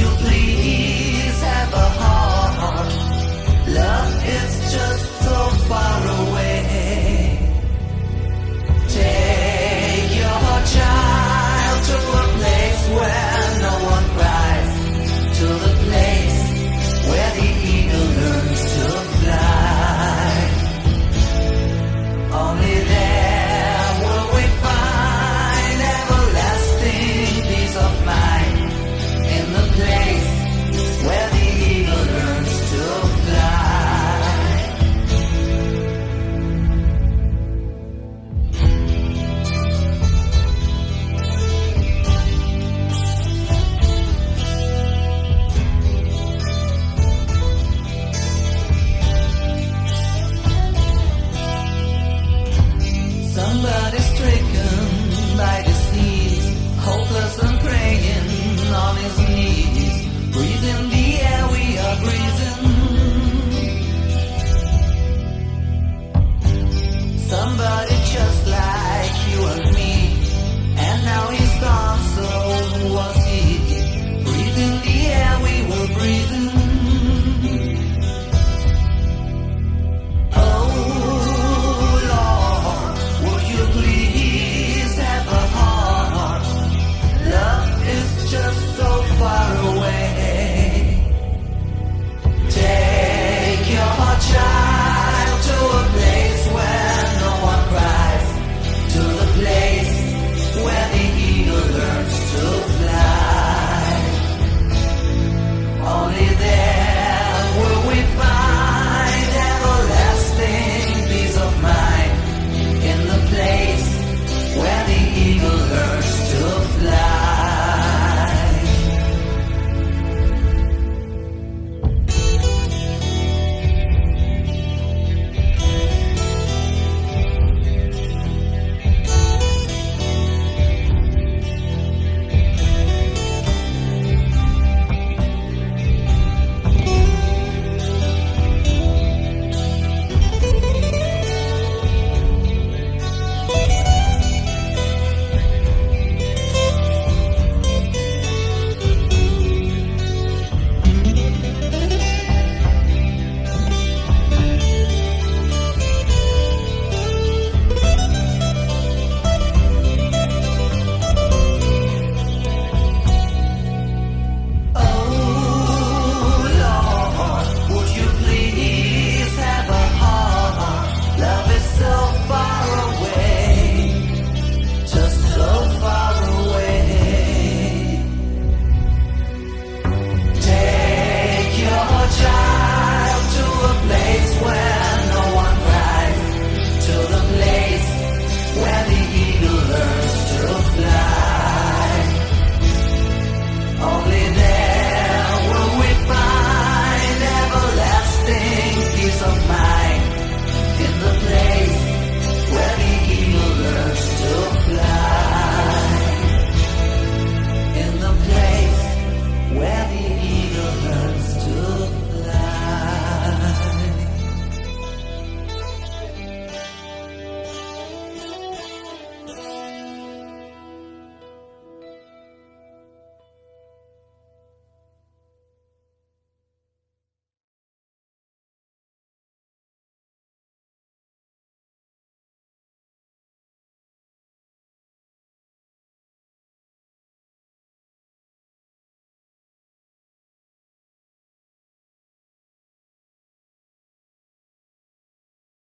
you please.